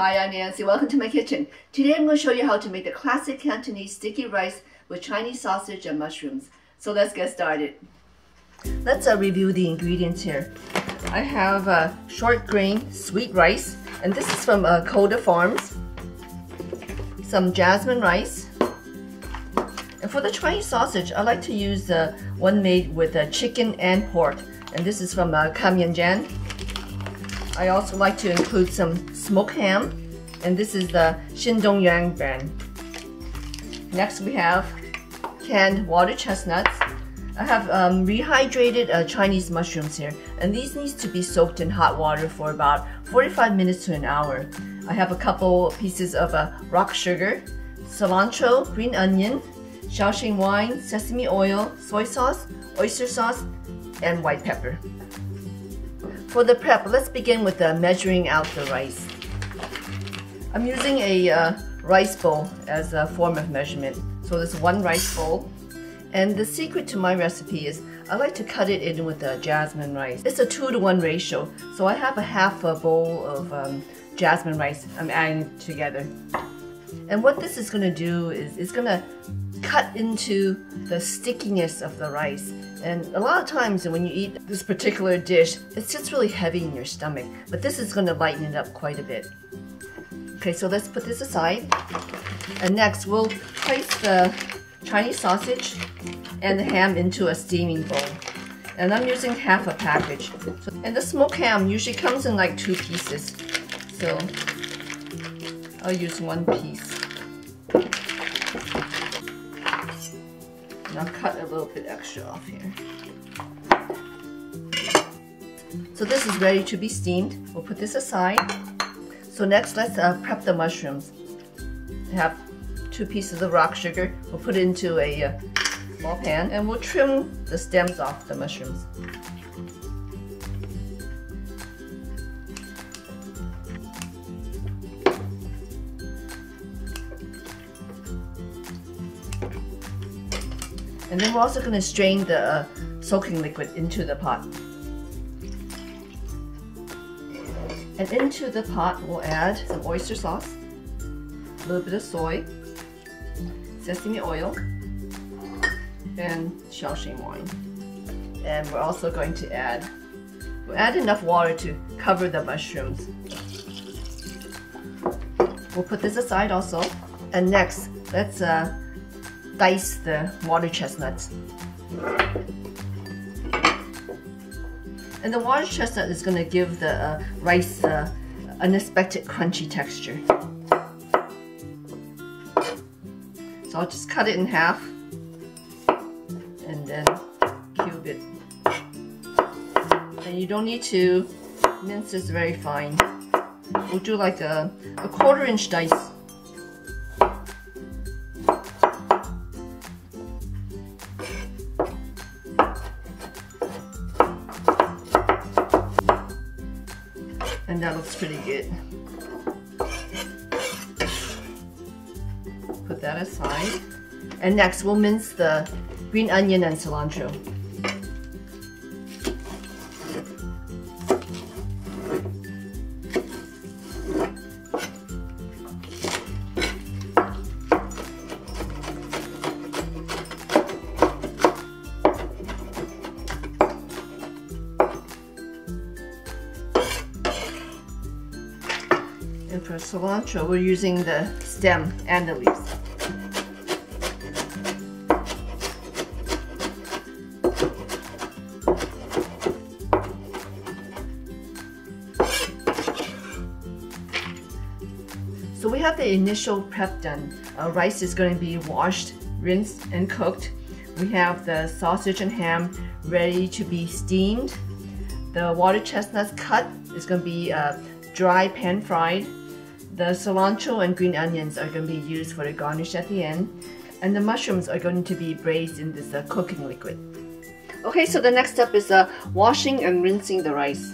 Hi, I'm Nancy. Welcome to my kitchen. Today I'm going to show you how to make the classic Cantonese sticky rice with Chinese sausage and mushrooms. So let's get started. Let's uh, review the ingredients here. I have uh, short grain sweet rice, and this is from uh, Koda Farms. Some jasmine rice. And for the Chinese sausage, I like to use the one made with uh, chicken and pork. And this is from uh, Kam Yen Jan. I also like to include some smoked ham, and this is the Hsin Tung Yang brand. Next we have canned water chestnuts. I have um, rehydrated uh, Chinese mushrooms here, and these need to be soaked in hot water for about 45 minutes to an hour. I have a couple pieces of uh, rock sugar, cilantro, green onion, Shaoxing wine, sesame oil, soy sauce, oyster sauce, and white pepper. For the prep, let's begin with uh, measuring out the rice. I'm using a uh, rice bowl as a form of measurement. So there's one rice bowl. And the secret to my recipe is I like to cut it in with the jasmine rice. It's a two to one ratio. So I have a half a bowl of um, jasmine rice I'm adding together. And what this is gonna do is it's gonna cut into the stickiness of the rice and a lot of times when you eat this particular dish, it's just really heavy in your stomach. But this is going to lighten it up quite a bit. Okay, so let's put this aside. And next, we'll place the Chinese sausage and the ham into a steaming bowl. And I'm using half a package. And the smoked ham usually comes in like two pieces. So I'll use one piece. I'll cut a little bit extra off here. So this is ready to be steamed. We'll put this aside. So next, let's uh, prep the mushrooms. I have two pieces of rock sugar. We'll put into a uh, small pan and we'll trim the stems off the mushrooms. And then we're also going to strain the uh, soaking liquid into the pot. And into the pot we'll add some oyster sauce, a little bit of soy, sesame oil, and Shaoxing wine. And we're also going to add, we'll add enough water to cover the mushrooms. We'll put this aside also. And next, let's uh, dice the water chestnuts. And the water chestnut is going to give the uh, rice uh, unexpected crunchy texture. So I'll just cut it in half and then cube it. And you don't need to mince this very fine. We'll do like a, a quarter inch dice. And that looks pretty good. Put that aside. And next we'll mince the green onion and cilantro. Cilantro, we're using the stem and the leaves. So we have the initial prep done. Our rice is going to be washed, rinsed, and cooked. We have the sausage and ham ready to be steamed. The water chestnuts cut is going to be uh, dry pan fried. The cilantro and green onions are going to be used for the garnish at the end. And the mushrooms are going to be braised in this uh, cooking liquid. Okay, so the next step is uh, washing and rinsing the rice.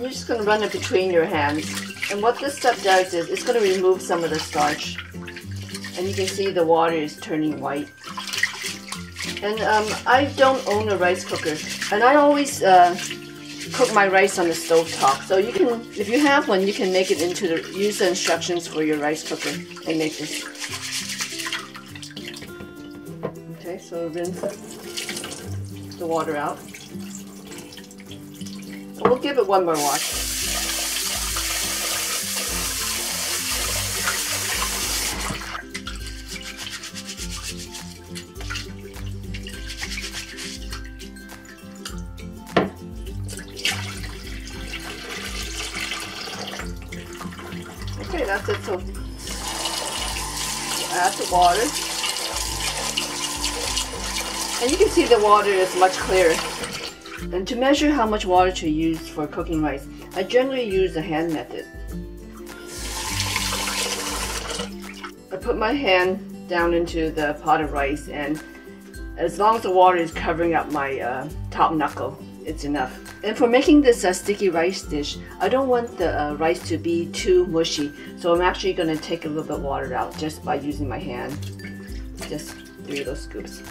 you're just going to run it between your hands. And what this step does is it's going to remove some of the starch. And you can see the water is turning white. And um, I don't own a rice cooker, and I always uh, cook my rice on the stove top. So you can, if you have one, you can make it into the use the instructions for your rice cooker and make this. Okay, so rinse the water out. We'll give it one more wash. So add the water. And you can see the water is much clearer. And to measure how much water to use for cooking rice, I generally use the hand method. I put my hand down into the pot of rice and as long as the water is covering up my uh, top knuckle, it's enough. And for making this uh, sticky rice dish, I don't want the uh, rice to be too mushy. So I'm actually going to take a little bit of water out just by using my hand. Just three little scoops.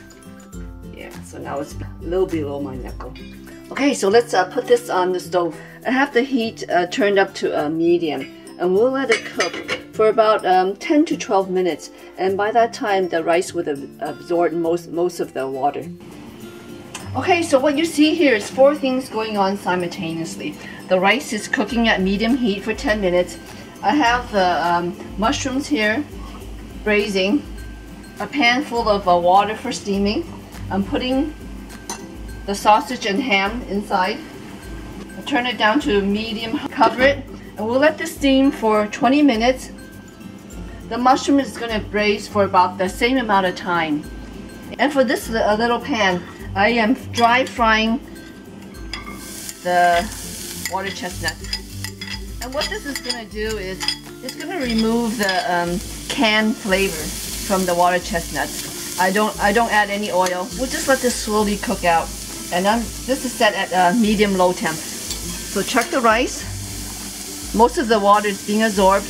Yeah, so now it's a little below my knuckle. Okay, so let's uh, put this on the stove. I have the heat uh, turned up to a medium and we'll let it cook for about um, 10 to 12 minutes. And by that time, the rice would have absorbed most, most of the water. Okay, so what you see here is four things going on simultaneously. The rice is cooking at medium heat for 10 minutes. I have the um, mushrooms here braising, a pan full of uh, water for steaming. I'm putting the sausage and ham inside. I turn it down to medium, cover it, and we'll let this steam for 20 minutes. The mushroom is going to braise for about the same amount of time. And for this little pan, I am dry frying the water chestnut. And what this is going to do is it's going to remove the um, canned flavor from the water chestnut. I don't I don't add any oil. We'll just let this slowly cook out. And I'm, this is set at a medium low temp. So check the rice. Most of the water is being absorbed.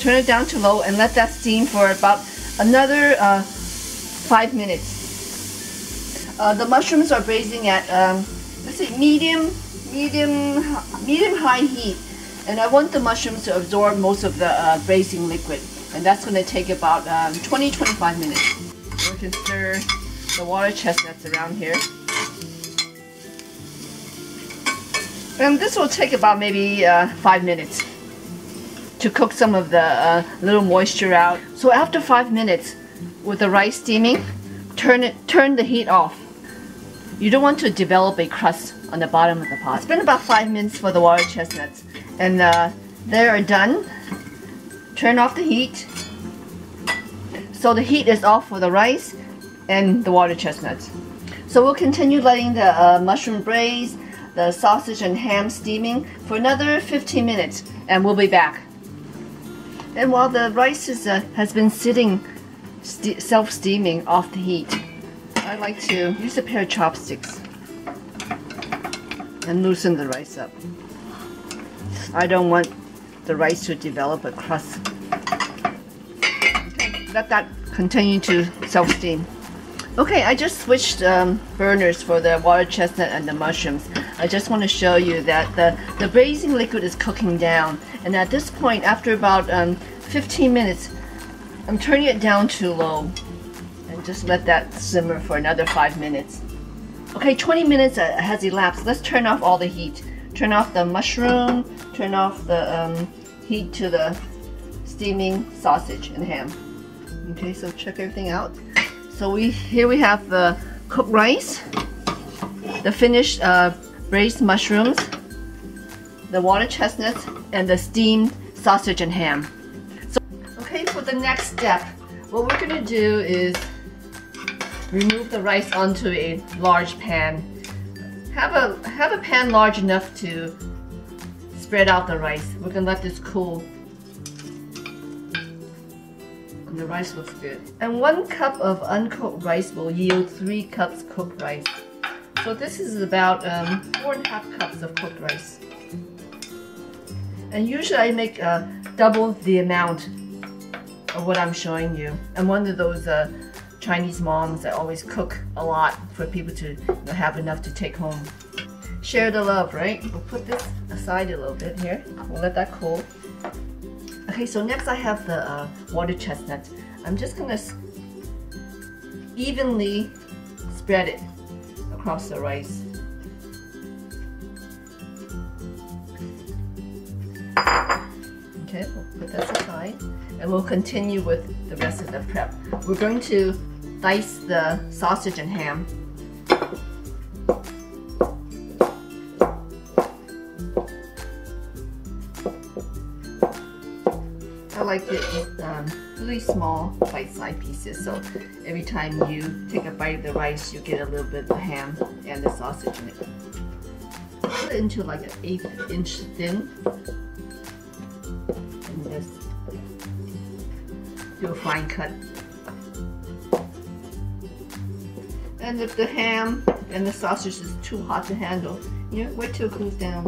Turn it down to low and let that steam for about another uh, five minutes. Uh, the mushrooms are braising at um, let's say medium, medium, medium high heat, and I want the mushrooms to absorb most of the uh, braising liquid, and that's going to take about 20-25 um, minutes. We can stir the water chestnuts around here. And this will take about maybe uh, five minutes to cook some of the uh, little moisture out. So after five minutes, with the rice steaming, turn it, turn the heat off. You don't want to develop a crust on the bottom of the pot. It's been about five minutes for the water chestnuts. And uh, they are done. Turn off the heat. So the heat is off for the rice and the water chestnuts. So we'll continue letting the uh, mushroom braise, the sausage and ham steaming for another 15 minutes and we'll be back. And while the rice is, uh, has been sitting self-steaming off the heat, I like to use a pair of chopsticks and loosen the rice up. I don't want the rice to develop a crust. Okay, let that continue to self-steam. Okay, I just switched um, burners for the water chestnut and the mushrooms. I just want to show you that the, the braising liquid is cooking down. And at this point, after about um, 15 minutes, I'm turning it down to low just let that simmer for another five minutes. Okay, 20 minutes has elapsed. Let's turn off all the heat. Turn off the mushroom, turn off the um, heat to the steaming sausage and ham. Okay, so check everything out. So we here we have the cooked rice, the finished uh, braised mushrooms, the water chestnuts, and the steamed sausage and ham. So, okay, for the next step, what we're gonna do is remove the rice onto a large pan. Have a, have a pan large enough to spread out the rice. We're gonna let this cool. And the rice looks good. And one cup of uncooked rice will yield three cups cooked rice. So this is about um, four and a half cups of cooked rice. And usually I make uh, double the amount of what I'm showing you. I'm one of those uh, Chinese moms that always cook a lot for people to have enough to take home. Share the love, right? We'll put this aside a little bit here. We'll let that cool. Okay, so next I have the uh, water chestnut. I'm just gonna evenly spread it across the rice. Okay, we'll put that aside and we'll continue with the rest of the prep. We're going to dice the sausage and ham. I like it um, really small bite-sized pieces so every time you take a bite of the rice you get a little bit of the ham and the sausage in it. Put it into like an eighth inch thin and just do a fine cut. And if the ham and the sausage is too hot to handle, you know, wait till it cools down.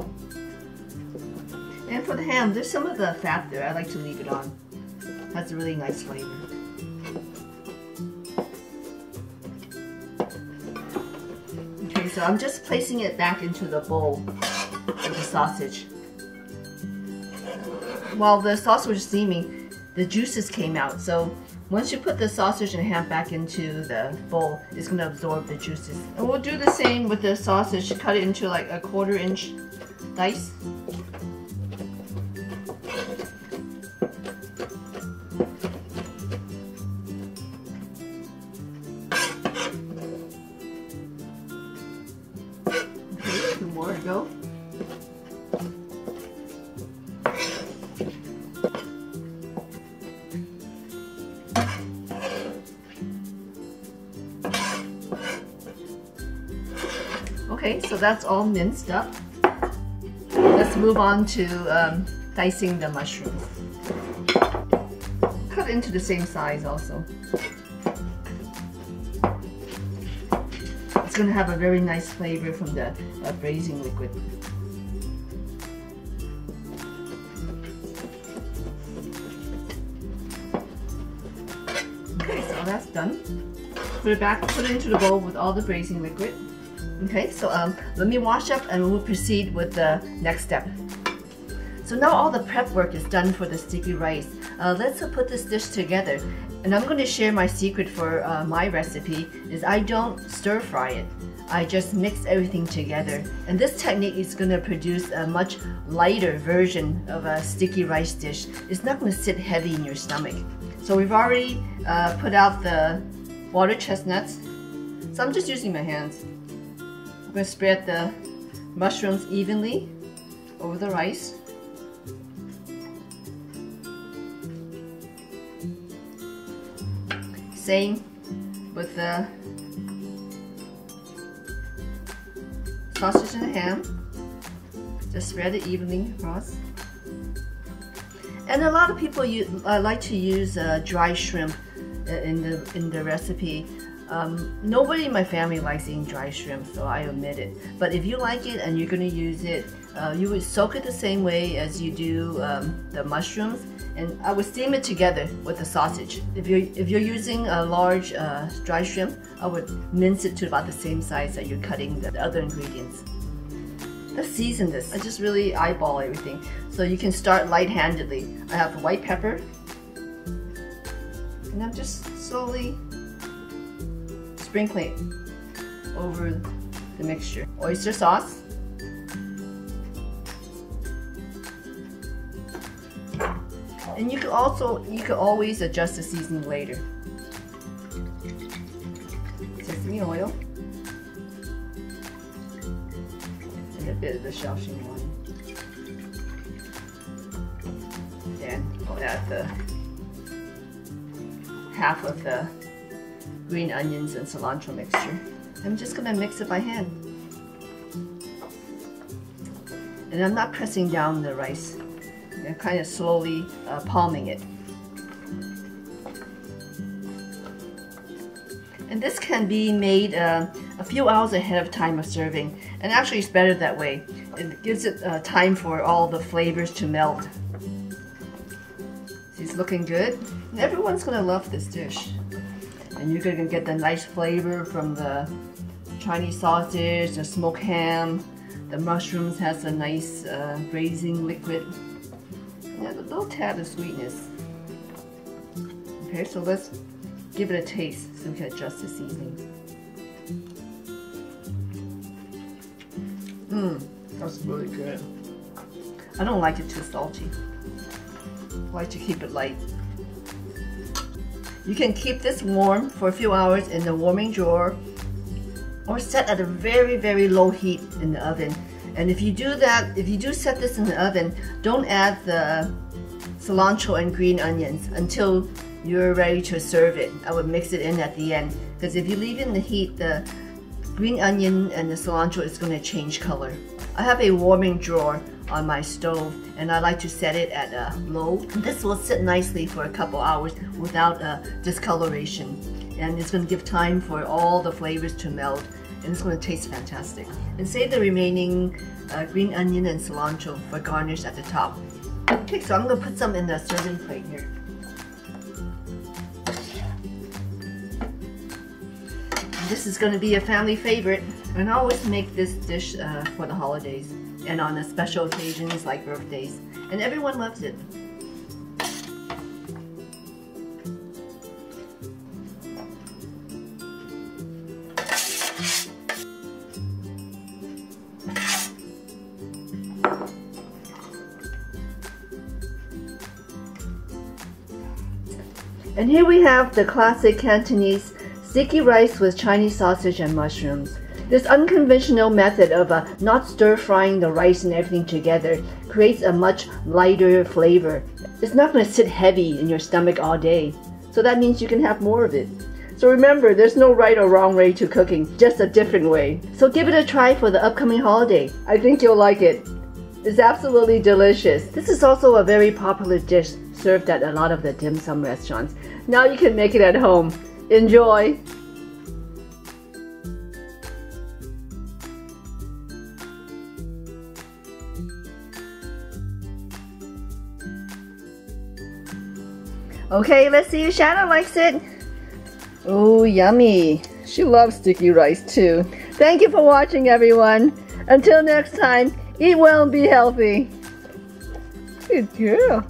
And for the ham, there's some of the fat there. I like to leave it on. Has a really nice flavor. Okay, so I'm just placing it back into the bowl with the sausage. While the sausage is steaming, the juices came out. So once you put the sausage and ham back into the bowl, it's going to absorb the juices. And we'll do the same with the sausage. Cut it into like a quarter inch dice. Okay, so that's all minced up. Let's move on to um, dicing the mushrooms. Cut into the same size also. It's going to have a very nice flavor from the uh, braising liquid. Okay, so that's done. Put it back, put it into the bowl with all the braising liquid. Okay, so um, let me wash up and we'll proceed with the next step. So now all the prep work is done for the sticky rice. Uh, let's put this dish together. And I'm going to share my secret for uh, my recipe is I don't stir fry it. I just mix everything together. And this technique is going to produce a much lighter version of a sticky rice dish. It's not going to sit heavy in your stomach. So we've already uh, put out the water chestnuts. So I'm just using my hands going to spread the mushrooms evenly over the rice. Same with the sausage and ham. Just spread it evenly across. And a lot of people use, uh, like to use uh, dry shrimp uh, in the in the recipe. Um, nobody in my family likes eating dry shrimp, so I omit it. But if you like it and you're going to use it, uh, you would soak it the same way as you do um, the mushrooms, and I would steam it together with the sausage. If you're if you're using a large uh, dry shrimp, I would mince it to about the same size that you're cutting the other ingredients. Let's season this. I just really eyeball everything, so you can start light-handedly. I have white pepper, and I'm just slowly sprinkling over the mixture. Oyster sauce. And you can also, you can always adjust the seasoning later. Sesame oil. And a bit of the Shaoxing wine. Then oh, we'll add the half of the green onions and cilantro mixture. I'm just gonna mix it by hand. And I'm not pressing down the rice. I'm kind of slowly uh, palming it. And this can be made uh, a few hours ahead of time of serving. And actually it's better that way. It gives it uh, time for all the flavors to melt. It's looking good. And everyone's gonna love this dish. And you're gonna get the nice flavor from the Chinese sausage, the smoked ham. The mushrooms has a nice uh, braising liquid. Yeah, a little tad of sweetness. Okay, so let's give it a taste so we can adjust the seasonings. Mmm, that's really good. I don't like it too salty. I like to keep it light. You can keep this warm for a few hours in the warming drawer or set at a very, very low heat in the oven. And if you do that, if you do set this in the oven, don't add the cilantro and green onions until you're ready to serve it. I would mix it in at the end because if you leave it in the heat, the green onion and the cilantro is going to change color. I have a warming drawer on my stove and I like to set it at a low. This will sit nicely for a couple hours without a discoloration and it's going to give time for all the flavors to melt and it's going to taste fantastic. And save the remaining uh, green onion and cilantro for garnish at the top. Okay, so I'm going to put some in the serving plate here. This is going to be a family favorite and I always make this dish uh, for the holidays and on special occasions like birthdays and everyone loves it. And here we have the classic Cantonese sticky rice with Chinese sausage and mushrooms. This unconventional method of uh, not stir frying the rice and everything together creates a much lighter flavor. It's not going to sit heavy in your stomach all day. So that means you can have more of it. So remember, there's no right or wrong way to cooking, just a different way. So give it a try for the upcoming holiday. I think you'll like it. It's absolutely delicious. This is also a very popular dish served at a lot of the dim sum restaurants. Now you can make it at home. Enjoy! Okay, let's see if Shanna likes it. Oh, yummy. She loves sticky rice too. Thank you for watching, everyone. Until next time, eat well and be healthy. Good girl.